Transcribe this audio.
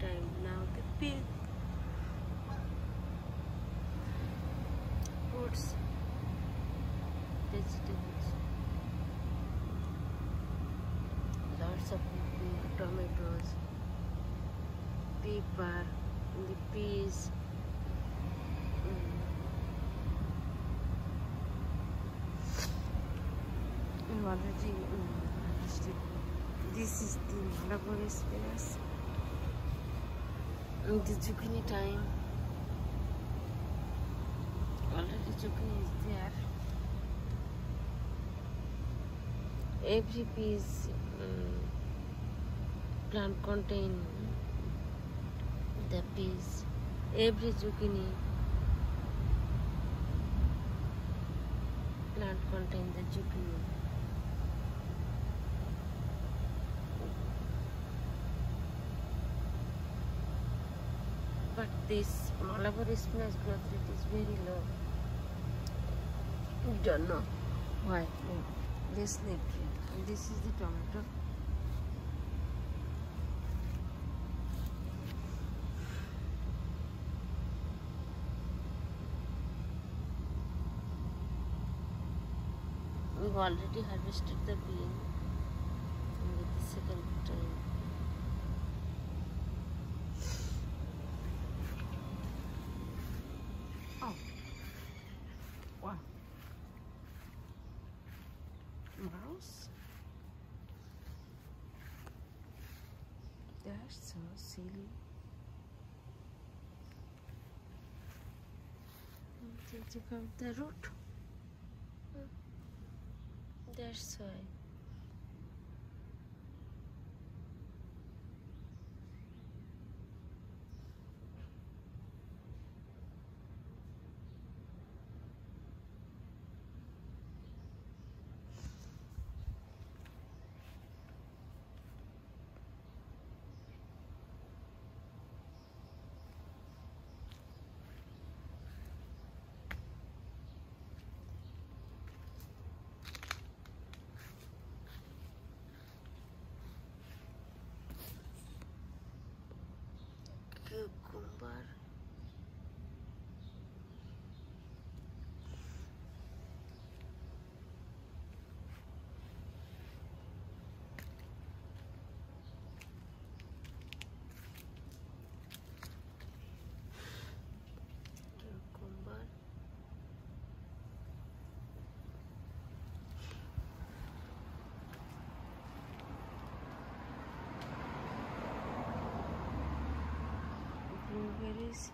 time now the pig fruits. Vegetables. Lots of tomatoes. Pepper the peas. Mm. already mm, this is the Malabar space. And the zucchini time. Already zucchini is there. Every piece um, plant contain the piece. Every zucchini plant contain the zucchini. But this Malabar spinach growth rate is very low. We Don't know why. Mm. This nutrient. And this is the tomato. We've already harvested the bean with the second time. Mouse. That's so silly. Take out the root. Hmm. That's why. Blueberries